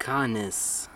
Canis.